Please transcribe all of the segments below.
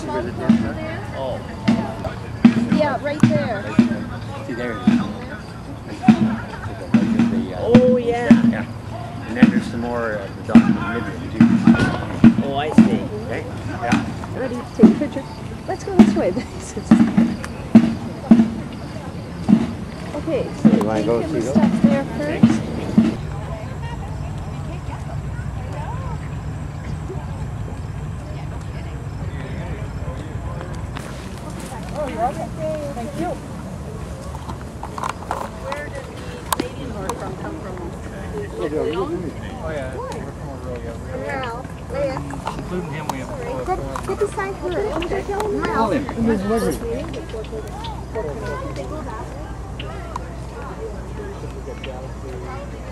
back to where the over dam there? Oh, Yeah, right there. see there it is. To the right of the, Oh, yeah. Yeah. And then there's some more of the document midway too. Oh, I see. Okay? Yeah. Ready to take a picture? Let's go this way. okay, so You wanna go camera see those? there first. Thank you. Where did the Canadian horse from come from? Oh yeah, we're from Orillia. Including him, we have. Get, beside her. Yeah,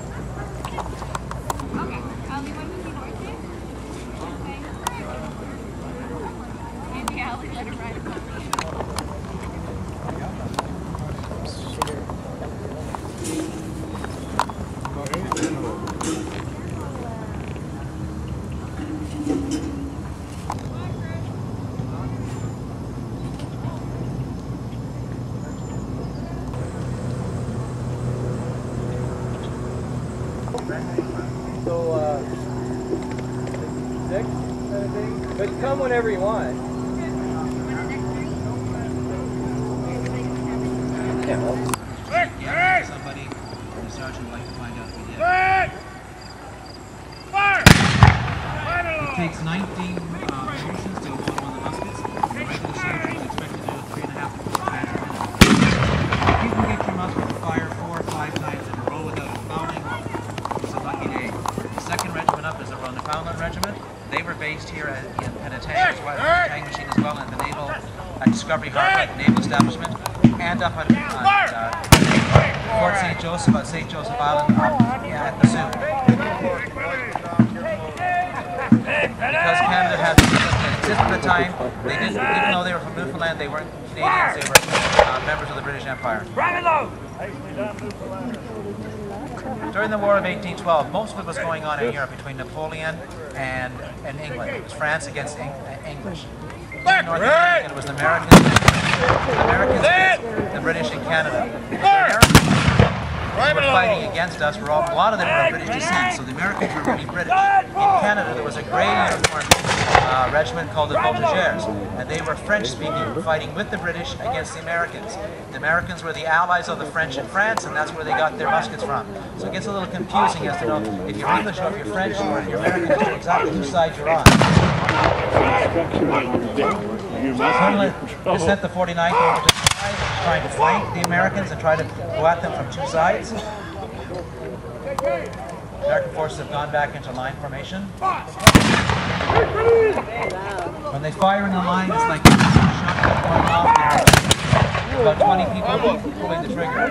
So, uh, six, kind of thing. But come whenever you want. Somebody, the sergeant like to find out if he did. It takes 19 uh, motions to load one of the muskets. The regular soldier is expected to do three and a half times a minute. If you can get your musket to fire four or five times in a row without it fouling, it's a lucky day. The second regiment up is the Regiment. They were based here at, in Penetang, as well as Penetang machine as well, at the naval, at Discovery Harbor, at the naval establishment, and up at, at uh, Fort St. Joseph at St. Joseph Island up at the Soo. Because At the time, they didn't, even though they were from Newfoundland, they weren't Canadians, they were uh, members of the British Empire. During the War of 1812, most of it was going on in Europe between Napoleon and, and England. It was France against Eng- uh, English. North America, it was the Americans, the Americans against the British in Canada. The Americans who were fighting against us were all, a lot of them were of British descent, so the Americans were really British. In Canada, there was a grey uniform uh, regiment called the Voltigeurs, and they were French-speaking, fighting with the British against the Americans. The Americans were the allies of the French in France, and that's where they got their muskets from. So it gets a little confusing as to know if you're English or if you're French or if you're American, exactly whose side you're on. This sent the 49th over to the side, trying to flank the Americans and try to go at them from two sides. American forces have gone back into line formation. When they fire in the line, it's like a shotgun going off. About 20 people pulling the trigger.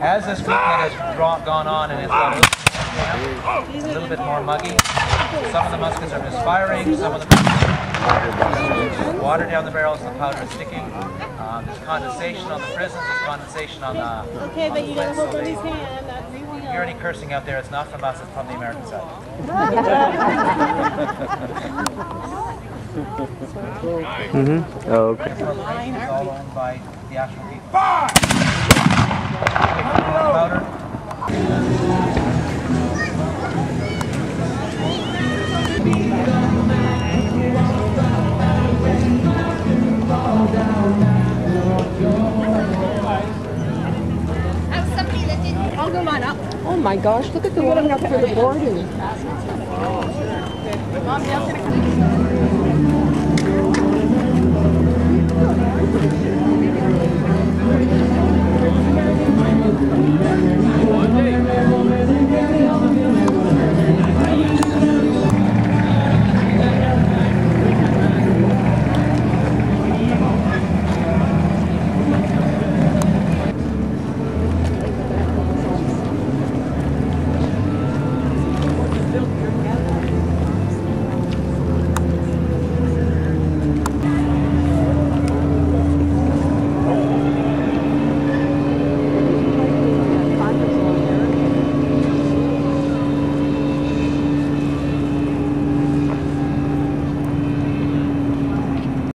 As this weekend has gone on and it's got a little, a little bit more muggy, some of the muskets are misfiring, some of the water down the barrels, the powder is sticking. Uh, there's condensation on the prisms, there's condensation on the. Okay, but you gotta so hold on they- his hand. That we will If you hear any cursing out there, it's not from us, it's from the American side. Oh, okay. It's all owned by the actual people. Powder. I'll go line up. Oh my gosh, look at the one up for the boarding.